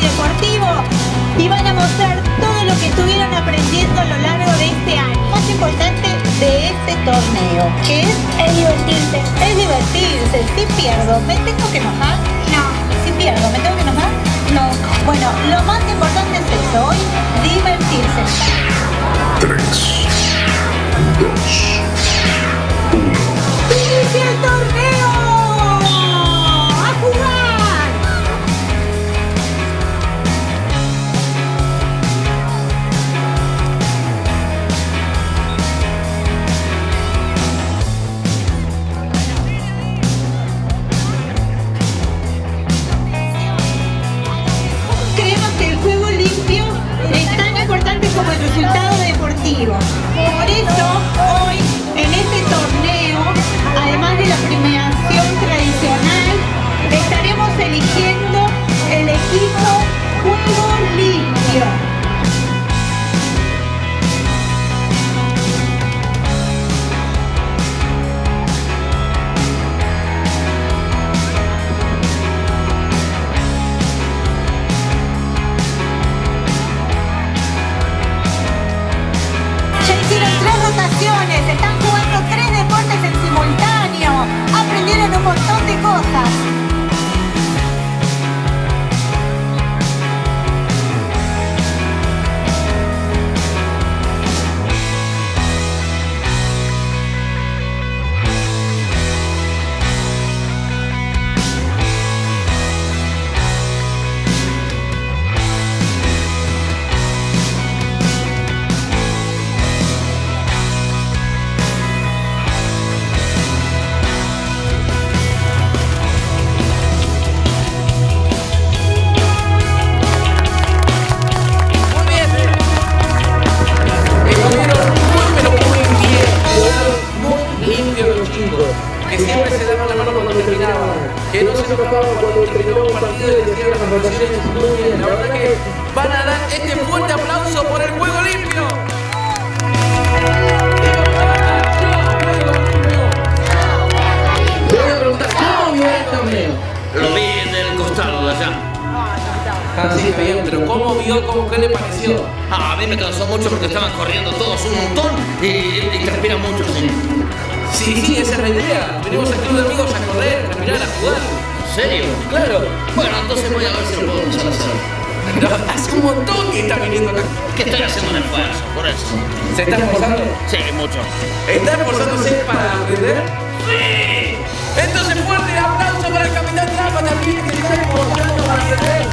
deportivo y van a mostrar todo lo que estuvieron aprendiendo a lo largo de este año. Más importante de este torneo, que es, Es divertirse. es divertirse. Si pierdo, ¿me tengo que enojar? No. Si pierdo, ¿me tengo que enojar? No. Bueno, lo más importante es eso, hoy divertirse. 3, 2, resultado deportivo. Por eso, Que no se enojaban cuando un partido y las rotaciones muy bien. La verdad que van a dar este fuerte aplauso por el juego limpio. Te voy a preguntar, ¿cómo vio el torneo? Lo vi en el costado de allá. Así bien, pero ¿cómo vio? ¿Cómo, ¿Qué le pareció? Ah, a mí me cansó mucho porque estaban corriendo todos un montón y, y transpiran mucho, sí. Sí, sí, esa es la idea. Venimos al club de amigos a correr, a respirar, a jugar. ¿En serio? Claro. Bueno, entonces voy a ver si lo puedo empezar a hacer. No, hace un montón que está viniendo acá. Que estoy haciendo un esfuerzo, por eso. ¿Se está esforzando? Sí, mucho. ¿Está esforzándose para aprender? ¡Sí! Entonces fuerte aplauso para el capitán Trampa también que está esforzando para aprender.